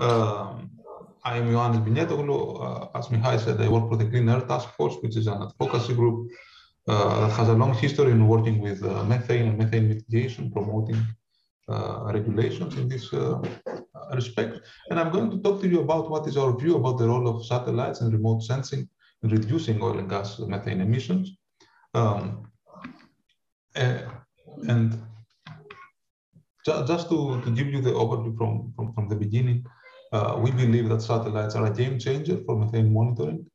Um, I am Ioannis Binietoglou. Uh, as Mihai said, I work for the Clean Air Task Force, which is an advocacy group uh, that has a long history in working with uh, methane and methane mitigation, promoting uh, regulations in this uh, respect. And I'm going to talk to you about what is our view about the role of satellites and remote sensing in reducing oil and gas methane emissions. Um, and ju just to, to give you the overview from, from, from the beginning, uh, we believe that satellites are a game changer for methane monitoring.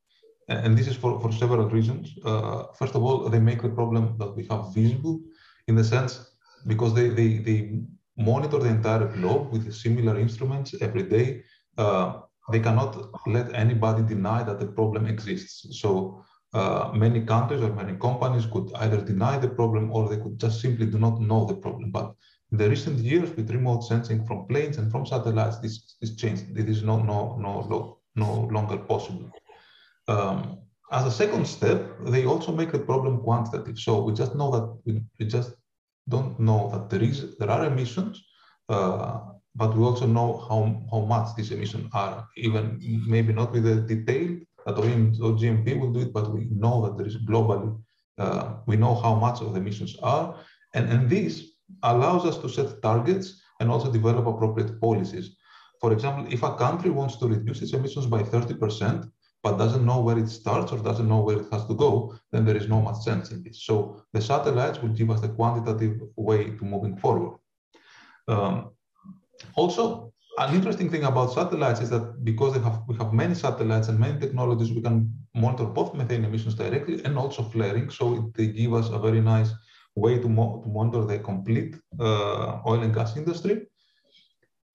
And this is for, for several reasons. Uh, first of all, they make the problem that we have visible in the sense because they, they, they monitor the entire globe with similar instruments every day. Uh, they cannot let anybody deny that the problem exists. So uh, many countries or many companies could either deny the problem or they could just simply do not know the problem. But in the recent years, with remote sensing from planes and from satellites, this, this changed. This is no, no, no, no longer possible. Um, as a second step, they also make the problem quantitative. So we just know that we, we just don't know that there is there are emissions, uh, but we also know how, how much these emissions are, even maybe not with the detail that OGMP will do it, but we know that there is globally, uh, we know how much of the emissions are. And, and this allows us to set targets and also develop appropriate policies. For example, if a country wants to reduce its emissions by 30%, but doesn't know where it starts or doesn't know where it has to go, then there is no much sense in this. So the satellites will give us the quantitative way to moving forward. Um, also, an interesting thing about satellites is that because have, we have many satellites and many technologies, we can monitor both methane emissions directly and also flaring. So it, they give us a very nice way to, mo to monitor the complete uh, oil and gas industry.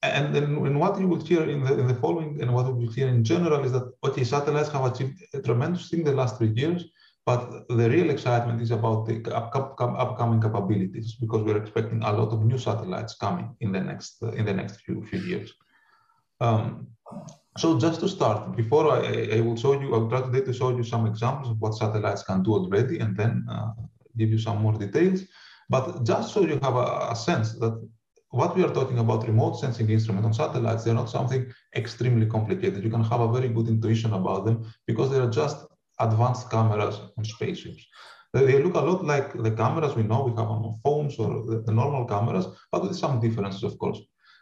And then and what you will hear in the, in the following and what you will hear in general is that, okay, satellites have achieved a tremendous thing the last three years, but the real excitement is about the upcoming capabilities because we're expecting a lot of new satellites coming in the next, in the next few, few years. Um, so just to start, before I, I will show you, I'll try today to show you some examples of what satellites can do already and then uh, give you some more details. But just so you have a, a sense that what we are talking about remote sensing instrument on satellites, they're not something extremely complicated. You can have a very good intuition about them because they are just advanced cameras on spaceships. They look a lot like the cameras we know we have on phones or the, the normal cameras, but with some differences, of course.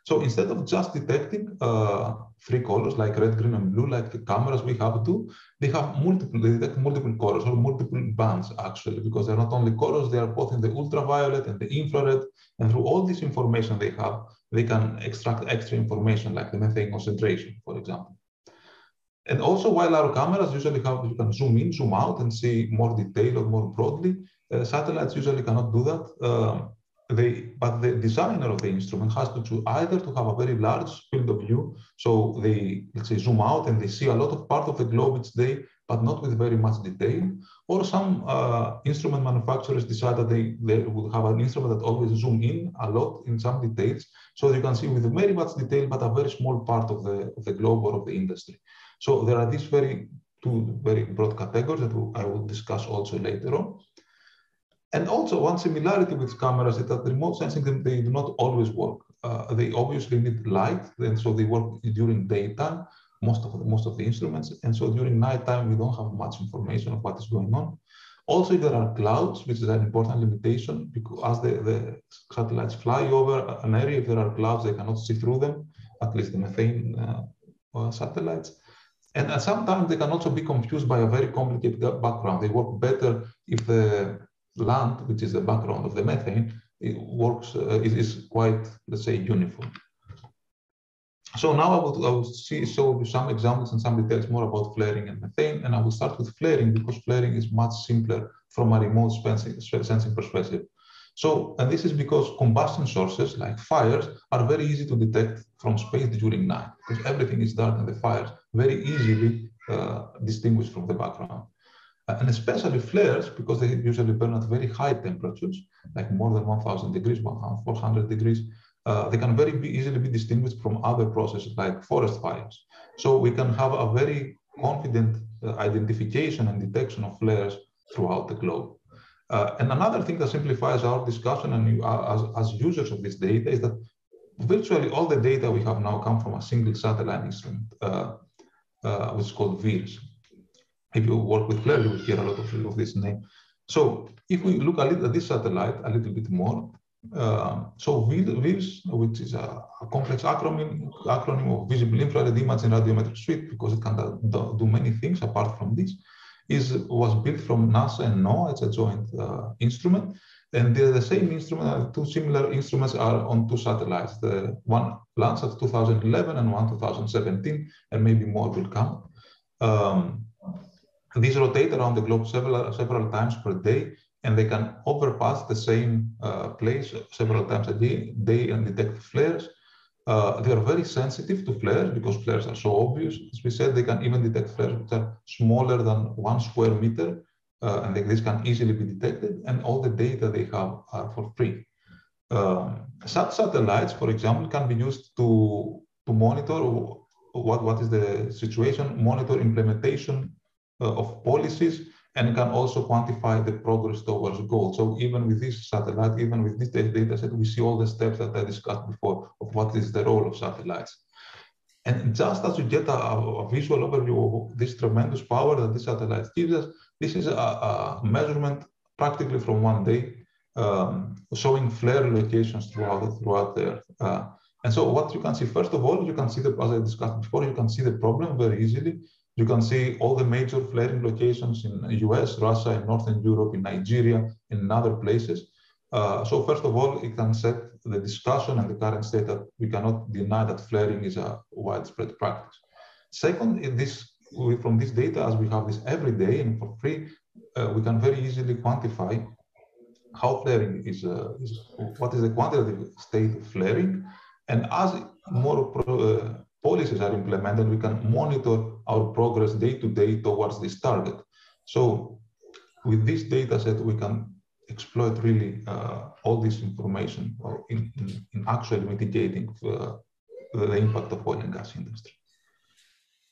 So instead of just detecting uh, three colors like red, green, and blue, like the cameras we have to, they have multiple, they detect multiple colors or multiple bands actually, because they're not only colors, they are both in the ultraviolet and the infrared. And through all this information they have, they can extract extra information like the methane concentration, for example. And also while our cameras usually have, you can zoom in, zoom out and see more detail or more broadly, uh, satellites usually cannot do that. Uh, they, but the designer of the instrument has to choose either to have a very large field of view, so they let's say zoom out and they see a lot of part of the globe each day, but not with very much detail. Or some uh, instrument manufacturers decide that they, they will have an instrument that always zoom in a lot in some details, so you can see with very much detail, but a very small part of the, of the globe or of the industry. So there are these very two very broad categories that I will discuss also later on. And also one similarity with cameras is that remote sensing, they do not always work. Uh, they obviously need light, and so they work during daytime, most of the, most of the instruments. And so during nighttime, we don't have much information of what is going on. Also, if there are clouds, which is an important limitation, because as the, the satellites fly over an area, if there are clouds, they cannot see through them, at least the methane uh, uh satellites. And sometimes they can also be confused by a very complicated background. They work better if the land, which is the background of the methane, it works, uh, it is quite, let's say, uniform. So now I will, I see, show you some examples and some details more about flaring and methane. And I will start with flaring because flaring is much simpler from a remote sensing, sensing perspective. So, and this is because combustion sources like fires are very easy to detect from space during night because everything is dark and the fires very easily uh, distinguished from the background. Uh, and especially flares, because they usually burn at very high temperatures, like more than 1000 degrees, 400 degrees, uh, they can very be easily be distinguished from other processes like forest fires. So we can have a very confident uh, identification and detection of flares throughout the globe. Uh, and another thing that simplifies our discussion and you, uh, as, as users of this data is that virtually all the data we have now come from a single satellite instrument, uh, which is called VIIRS. If you work with FLAIR, you will hear a lot of, of this name. So if we look a little at this satellite a little bit more, uh, so VIIRS, which is a, a, complex acronym, acronym of Visible Infrared image Imaging Radiometric Suite, because it can do, do many things apart from this, is was built from NASA and NOAA. It's a joint uh, instrument. And they're the same instrument, uh, two similar instruments are on two satellites. The one Landsat 2011 and one 2017, and maybe more will come. Um, these rotate around the globe several, several times per day, and they can overpass the same uh, place several times a day, day and detect flares. Uh, they are very sensitive to flares because flares are so obvious. As we said, they can even detect flares which are smaller than one square meter, uh, and this can easily be detected, and all the data they have are for free. Um, such satellites, for example, can be used to, to monitor what, what is the situation, monitor implementation of policies, and can also quantify the progress towards goals. So even with this satellite, even with this data set, we see all the steps that I discussed before of what is the role of satellites. And just as you get a, a visual overview of this tremendous power that this satellite gives us, this is a, a measurement practically from one day, um, showing flare locations throughout, throughout the Earth. Uh, and so what you can see, first of all, you can see the, as I discussed before, you can see the problem very easily. You can see all the major flaring locations in US, Russia, in Northern Europe, in Nigeria, in other places. Uh, so first of all, it can set the discussion and the current state that we cannot deny that flaring is a widespread practice. Second, this, from this data, as we have this every day and for free, uh, we can very easily quantify how flaring is, uh, is, what is the quantitative state of flaring. And as more pro, uh, policies are implemented, we can monitor our progress day to day towards this target. So with this data set, we can exploit really uh, all this information in, in, in actually mitigating uh, the impact of oil and gas industry.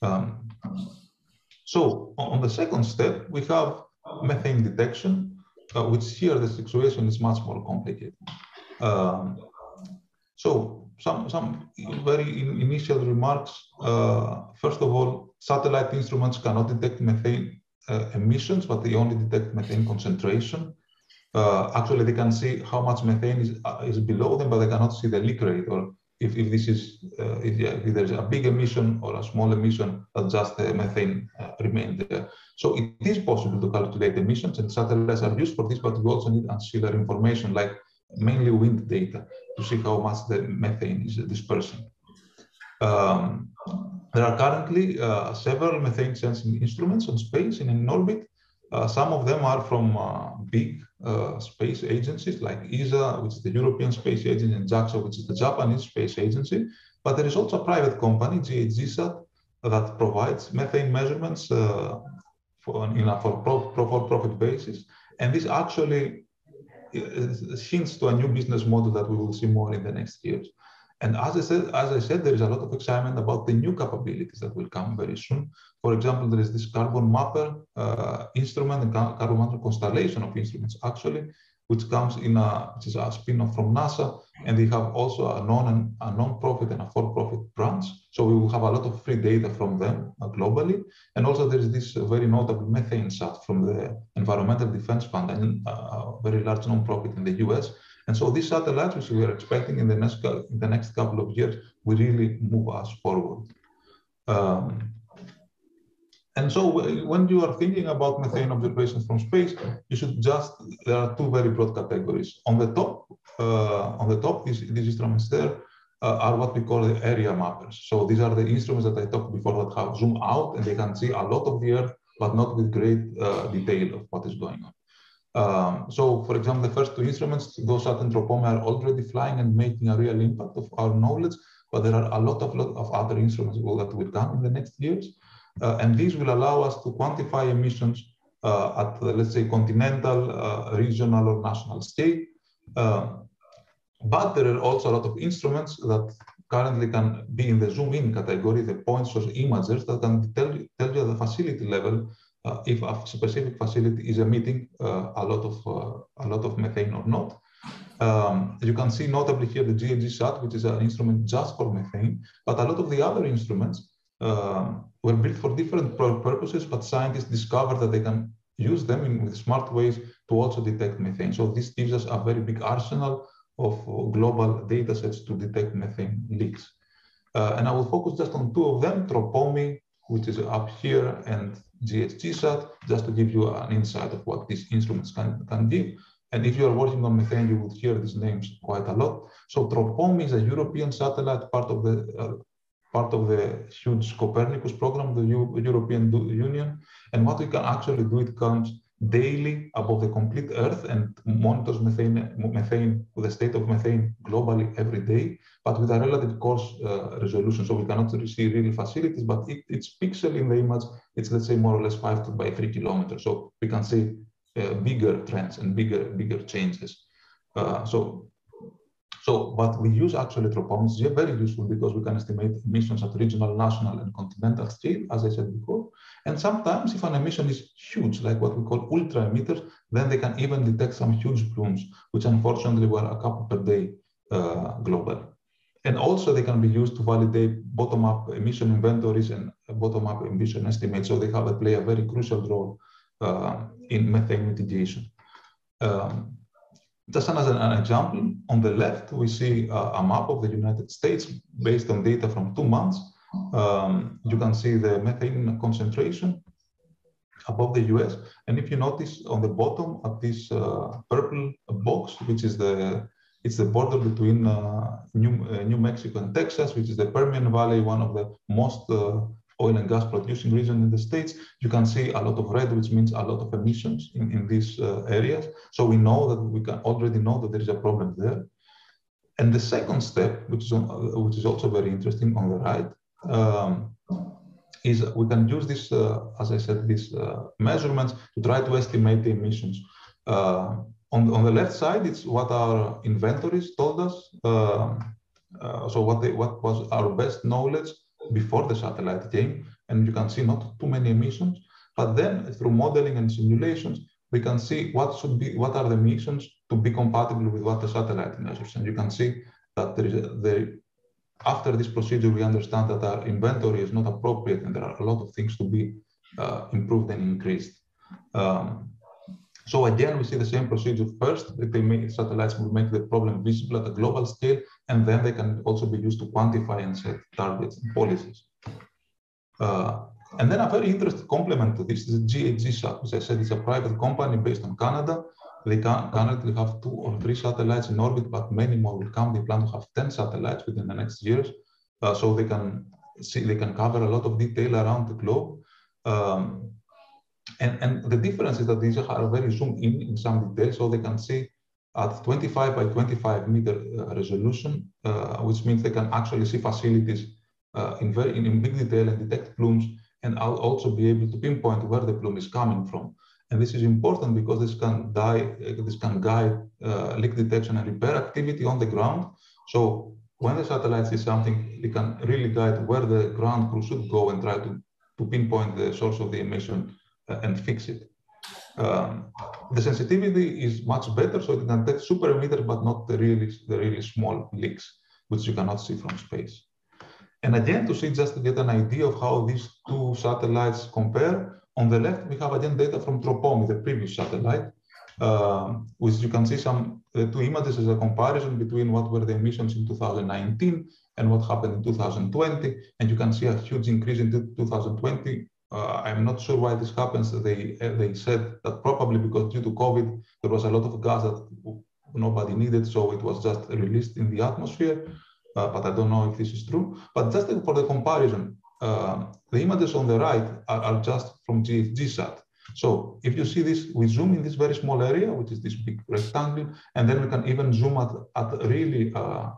Um, so on the second step, we have methane detection, uh, which here the situation is much more complicated. Um, so some some very initial remarks. Uh, first of all, satellite instruments cannot detect methane uh, emissions, but they only detect methane concentration. Uh, actually, they can see how much methane is, uh, is below them, but they cannot see the leak rate or if, if this is uh, if, yeah, if, there's a big emission or a small emission, that just the methane uh, remain there. So it is possible to calculate emissions, and satellites are used for this, but we also need ancillary information like mainly wind data to see how much the methane is dispersing. Um, there are currently uh, several methane sensing instruments on space and in orbit. Uh, some of them are from uh, big uh, space agencies like ESA, which is the European Space Agency, and JAXA, which is the Japanese Space Agency. But there is also a private company, GHGSat, that provides methane measurements uh, for, in a for, pro, for profit basis. And this actually hints to a new business model that we will see more in the next years. And as I said, as I said, there is a lot of excitement about the new capabilities that will come very soon. For example, there is this carbon mapper uh, instrument, and carbon mapper constellation of instruments actually, which comes in a, which is a spin-off from NASA, and they have also a non and a non-profit and a for-profit branch. So we will have a lot of free data from them uh, globally. And also there is this uh, very notable MethaneSAT from the Environmental Defense Fund, a uh, very large non-profit in the US. And so these satellites, which we are expecting in the next, in the next couple of years, will really move us forward. Um, and so when you are thinking about methane observations from space, you should just, there are two very broad categories. On the top, uh, on the top, these, these instruments there uh, are what we call the area mappers. So these are the instruments that I talked before that have zoom out and they can see a lot of the Earth, but not with great uh, detail of what is going on. Um, so, for example, the first two instruments, GOSAT and TROPOMI, are already flying and making a real impact of our knowledge, but there are a lot of, lot of other instruments that will come in the next years. Uh, and these will allow us to quantify emissions uh, at, uh, let's say, continental, regional, or national scale. but there are also a lot of instruments that currently can be in the zoom in category, the point source imagers that can tell, tell you at the facility level uh, if a specific facility is emitting uh, a lot of uh, a lot of methane or not. Um, you can see notably here the GHGSat, which is an instrument just for methane, but a lot of the other instruments um, were built for different purposes, but scientists discovered that they can use them in smart ways to also detect methane. So this gives us a very big arsenal of global data sets to detect methane leaks. Uh, and I will focus just on two of them, Tropomi, which is up here, and GHGSat, just to give you an insight of what these instruments can, can give. And if you are working on methane, you would hear these names quite a lot. So Tropomi is a European satellite, part of the uh, part of the huge Copernicus program, the U European Union. And what we can actually do, it comes daily above the complete Earth and monitors methane, methane, the state of methane globally every day, but with a relative coarse uh, resolution. So we cannot see real facilities, but it, it's pixel in the image. It's let's say more or less five to by three kilometers. So we can see uh, bigger trends and bigger bigger changes. Uh, so so, but we use actually Tropomi is very useful because we can estimate emissions at regional, national, and continental scale, as I said before. And sometimes if an emission is huge, like what we call ultra emitters, then they can even detect some huge plumes, which unfortunately were a couple per day uh, global. And also they can be used to validate bottom-up emission inventories and bottom-up emission estimates. So they have a play a very crucial role uh, in methane mitigation. Um, just as an, an, example, on the left, we see a, a, map of the United States based on data from two months. Um, you can see the methane concentration above the US. And if you notice on the bottom of this uh, purple box, which is the it's the border between uh, New, uh, New Mexico and Texas, which is the Permian Valley, one of the most uh, oil and gas producing region in the States, you can see a lot of red, which means a lot of emissions in, in these uh, areas. So we know that we can already know that there is a problem there. And the second step, which is, on, uh, which is also very interesting on the right, um, is we can use this, uh, as I said, these uh, measurements to try to estimate the emissions. Uh, on, on the left side, it's what our inventories told us. Um, so what, they, what was our best knowledge before the satellite came, and you can see not too many emissions. But then through modeling and simulations, we can see what should be, what are the emissions to be compatible with what the satellite measures. And you can see that there is a, there, after this procedure, we understand that our inventory is not appropriate and there are a lot of things to be uh, improved and increased. Um, so again, we see the same procedure first. that They make, satellites will make the problem visible at a global scale, and then they can also be used to quantify and set targets and policies. Uh, and then a very interesting complement to this is GHGSat. As I said, it's a private company based on Canada. They can currently have two or three satellites in orbit, but many more will come. They plan to have 10 satellites within the next years. Uh, so they can see, they can cover a lot of detail around the globe. Um, and, and the difference is that these are very zoomed in in some detail, so they can see at 25 by 25 meter uh, resolution, uh, which means they can actually see facilities uh, in very in, in, big detail and detect plumes, and I'll also be able to pinpoint where the plume is coming from. And this is important because this can, die, uh, this can guide uh, leak detection and repair activity on the ground. So when the satellite sees something, it can really guide where the ground crew should go and try to, to pinpoint the source of the emission uh, and fix it. Um, the sensitivity is much better, so it can detect super emitters, but not the really, the really small leaks, which you cannot see from space. And again, to see just to get an idea of how these two satellites compare, on the left, we have again data from Tropomi, the previous satellite, uh, which you can see some the two images as a comparison between what were the emissions in 2019 and what happened in 2020. And you can see a huge increase in 2020 uh, I'm not sure why this happens. They they said that probably because due to COVID, there was a lot of gas that nobody needed, so it was just released in the atmosphere. Uh, but I don't know if this is true. But just for the comparison, uh, the images on the right are, are just from GHGSat. So if you see this, we zoom in this very small area, which is this big rectangle, and then we can even zoom at, at really uh,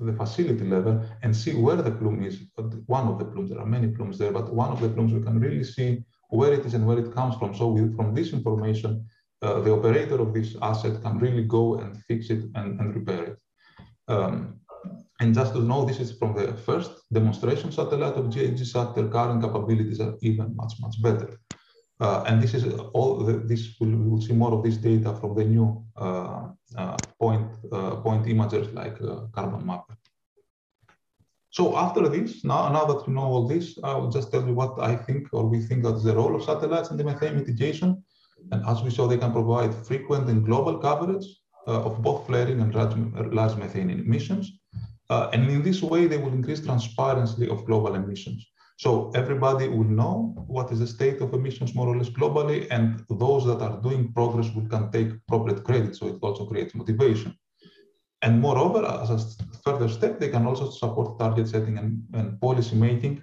the facility level and see where the plume is. One of the plumes, there are many plumes there, but one of the plumes we can really see where it is and where it comes from. So with, from this information, uh, the operator of this asset can really go and fix it and, and repair it. Um, and just to know, this is from the first demonstration satellite of GHGSat. Their current capabilities are even much, much better. Uh, and this is all. The, this we will see more of this data from the new uh, uh, point uh, point imagers like uh, carbon mapper. So after this, now now that you know all this, I will just tell you what I think or we think is the role of satellites in the methane mitigation. And as we saw, they can provide frequent and global coverage uh, of both flaring and large, large methane emissions. And in this way, they will increase transparency of global emissions. So everybody will know what is the state of emissions more or less globally, and those that are doing progress will can take appropriate credit. So it also creates motivation. And moreover, as a further step, they can also support target setting and, and policy making.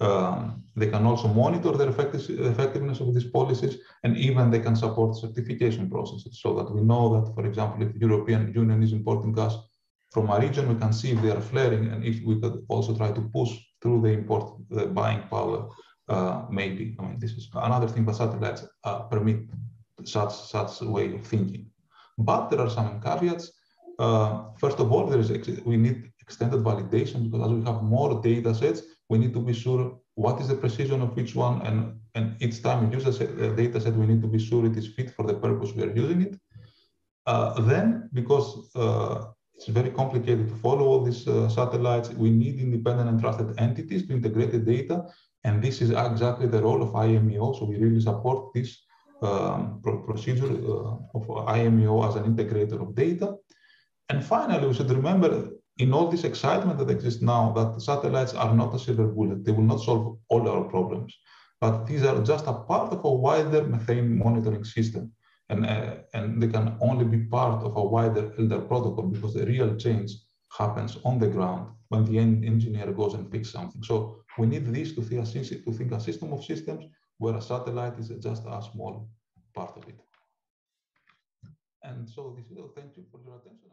Um, they can also monitor the effectiveness of these policies, and even they can support certification processes so that we know that, for example, if the European Union is importing gas from a region, we can see if they are flaring, and if we could also try to push through the import, the buying power, uh, maybe. I mean, this is another thing, but satellites uh, permit such such way of thinking. But there are some caveats. Uh, first of all, there is we need extended validation because as we have more data sets, we need to be sure what is the precision of each one, and and each time we use a, data set, we need to be sure it is fit for the purpose we are using it. Uh, then, because uh, it's very complicated to follow all these uh, satellites. We need independent and trusted entities to integrate the data. And this is exactly the role of IMEO. So we really support this um, pro procedure uh, of IMEO as an integrator of data. And finally, we should remember in all this excitement that exists now that satellites are not a silver bullet. They will not solve all our problems, but these are just a part of a wider methane monitoring system and, uh, and they can only be part of a wider LDAR protocol because the real change happens on the ground when the engineer goes and picks something. So we need this to think, to think a system of systems where a satellite is just a small part of it. And so this is all. Thank you for your attention.